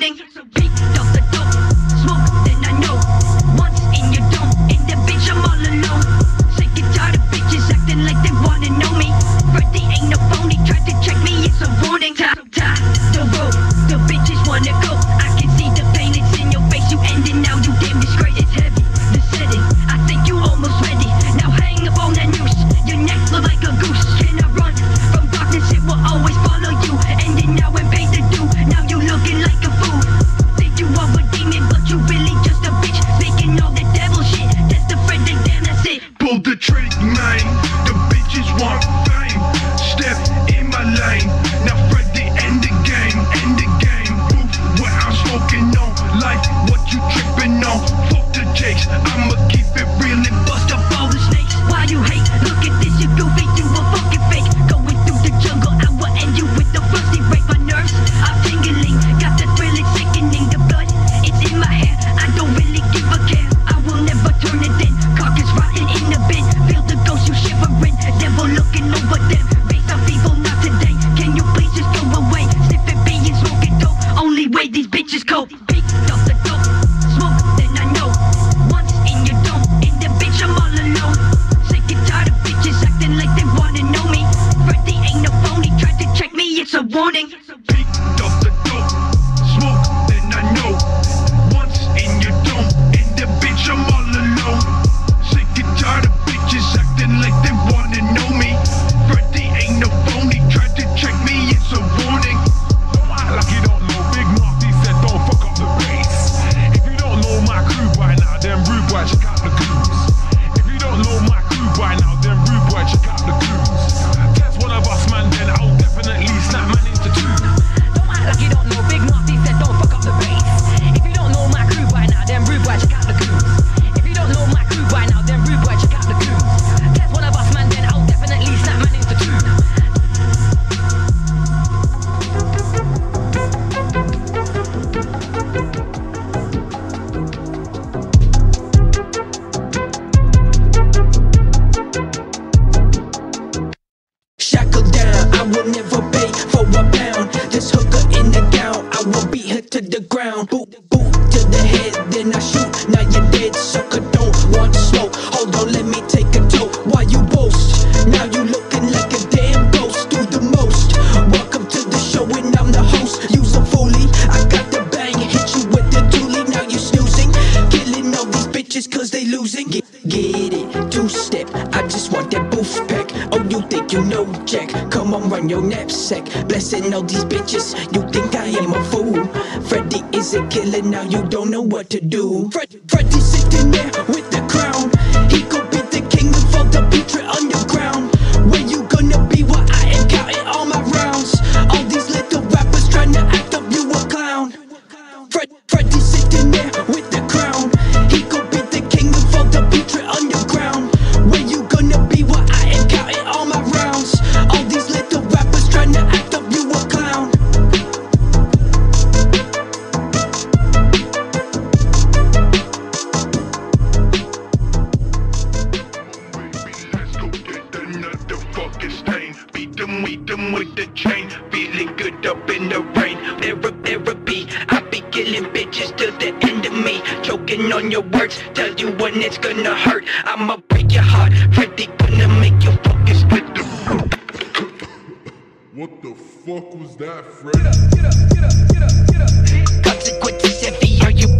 shooting. just cause they losing. Get, get it, two step. I just want that boof pack. Oh, you think you know Jack? Come on, run your knapsack. Blessing all these bitches. You think I am a fool? Freddy is a killer, now you don't know what to do. Fred, Freddy sitting there What the fuck was that, Fred? Get up, get up, get up, get up, get up. Consequences heavy, are you?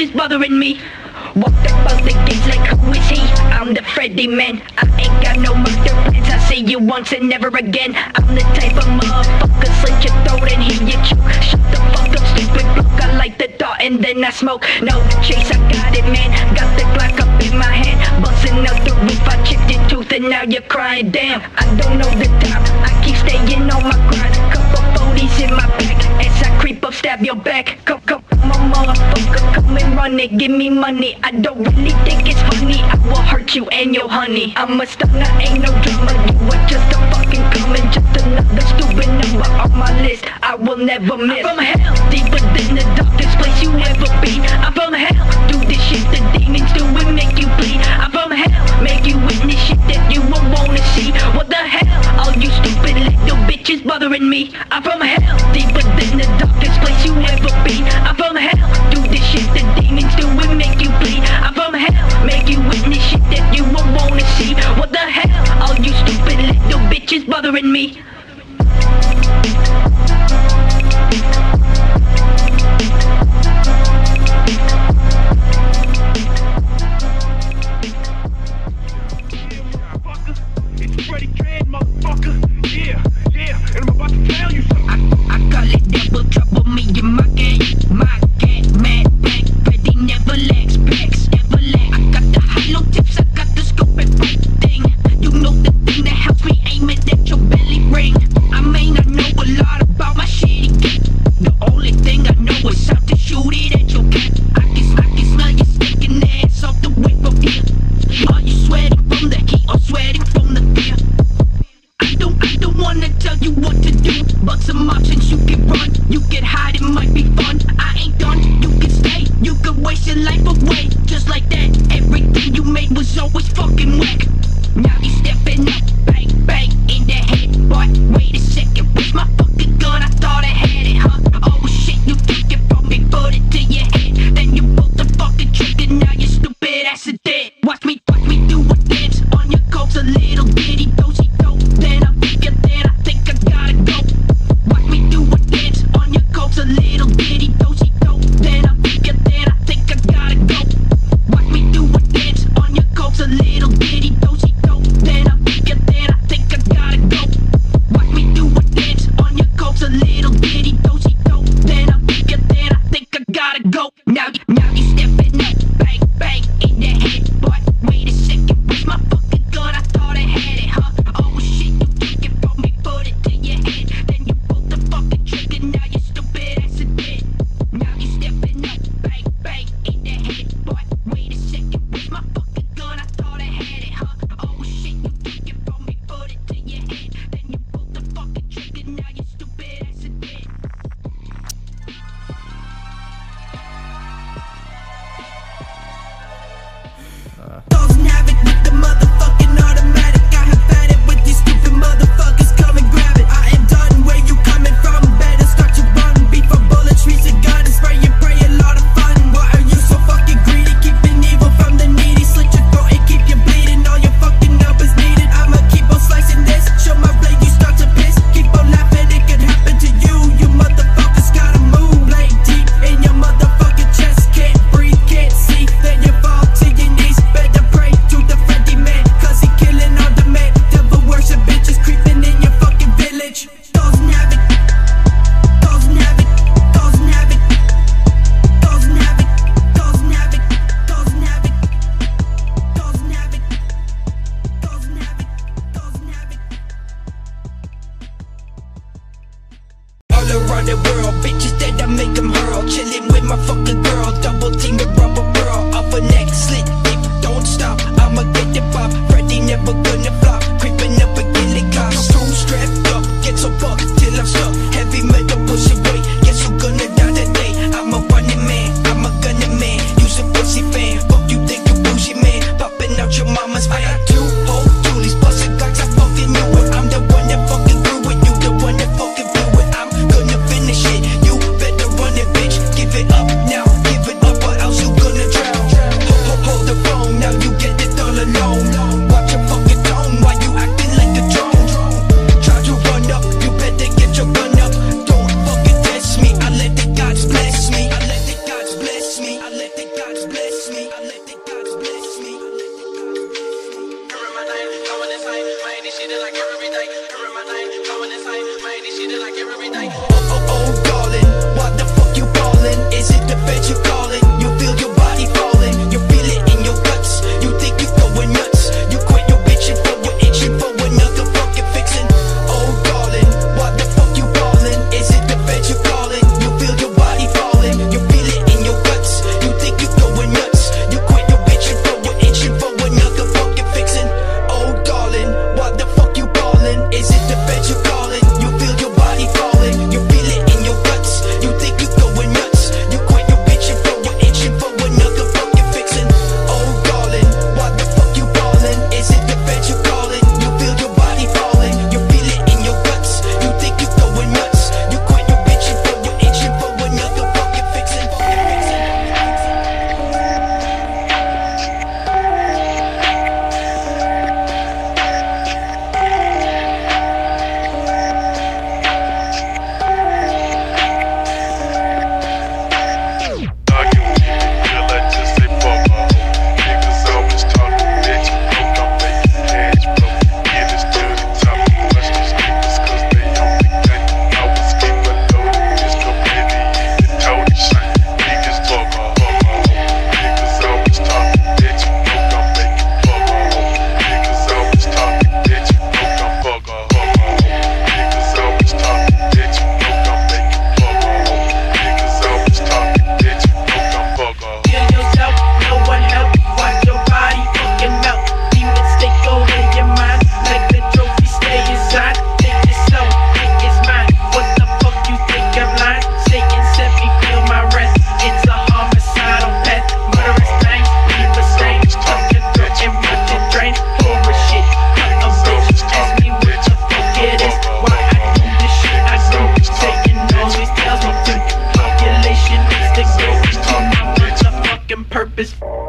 is bothering me. What the fuck the game's like, who is he? I'm the Freddy man, I ain't got no mother friends. I see you once and never again. I'm the type of motherfucker, slit your throat and hear you choke. Shut the fuck up, stupid bloke, I like the thought and then I smoke. No chase, I got it man, got the Glock up in my hand. Busting out the roof, I chipped your tooth and now you're crying. Damn, I don't know the time, I keep staying on my grind. Couple 40s in my back Stab your back. Come, come, my motherfucker, come and run it. Give me money. I don't really think it's funny. I with you and your honey. I'm a stunner, ain't no dreamer. You are just a fucking creamer, just another stupid number on my list. I will never miss. I'm from hell, deeper than the darkest place you ever be. I'm from hell, do this shit the demons do and make you bleed. I'm from hell, make you witness shit that you won't wanna see. What the hell? All you stupid little bitches bothering me. I'm from hell, deeper than the darkest place you ever be. I'm from hell, do this shit the demons do and Wanna see What the hell? All you stupid little bitches bothering me purpose.